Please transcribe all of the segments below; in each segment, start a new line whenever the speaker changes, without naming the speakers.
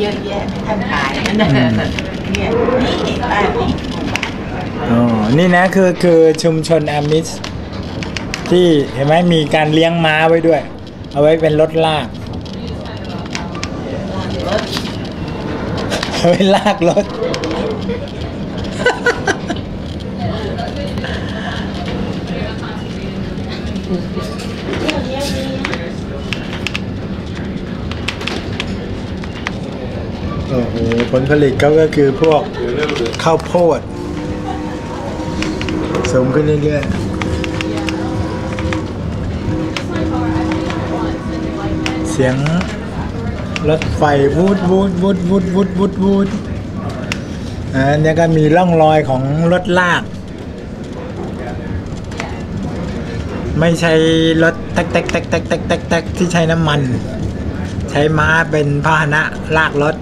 เยอะแยะท่านขายนั่นนะ
อืม
เนี่ยนี่บ้านนี้
อ๋อนี่นะคือคือชุมชนอามิสที่เห็นไหมมีการเลี้ยงม้าไว้ด้วย เอาไว้เป็นรถลากเอาไว้ลากรถ โอ้โหผลผลิตเขาก็คือพวกข้าวโพดสูงขึ้นเรื่อยๆ เสียงรถไฟวูดวูดวูดวูดวูดวูดวูดอันนี้ก็มีร่องรอยของรถลาก ไม่ใช่รถแตกแตกแตกแตกแตกแตกแตกที่ใช้น้ำมัน ใช้ม้าเป็นพาหนะลากรถ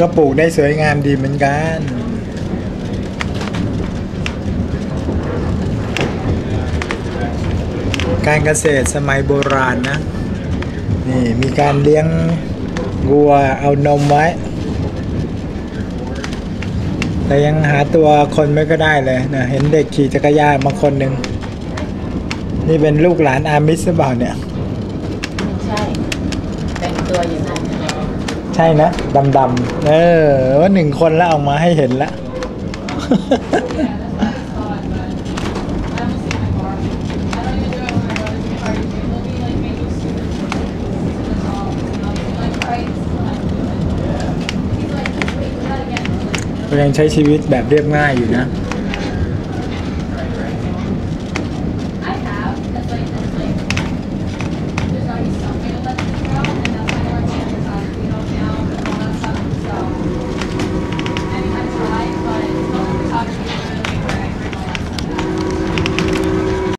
ก็ปลูกได้สวยงามดีเหมือนกัน การเกษตรสมัยโบราณนะ นี่มีการเลี้ยงวัวเอานมไว้ แต่ยังหาตัวคนไม่ก็ได้เลยนะ เห็นเด็กขี่จักรยานมาคนหนึ่ง นี่เป็นลูกหลานอามิสหรือเปล่าเนี่ย
ไม่ใช่แต่งตัวอย่างนั้น
ใช่นะดำๆเออว่าหนึ่งคนแล้วเออกมาให้เห็นละก็ยังใช้ชีวิตแบบเรียบง่ายอยู่นะ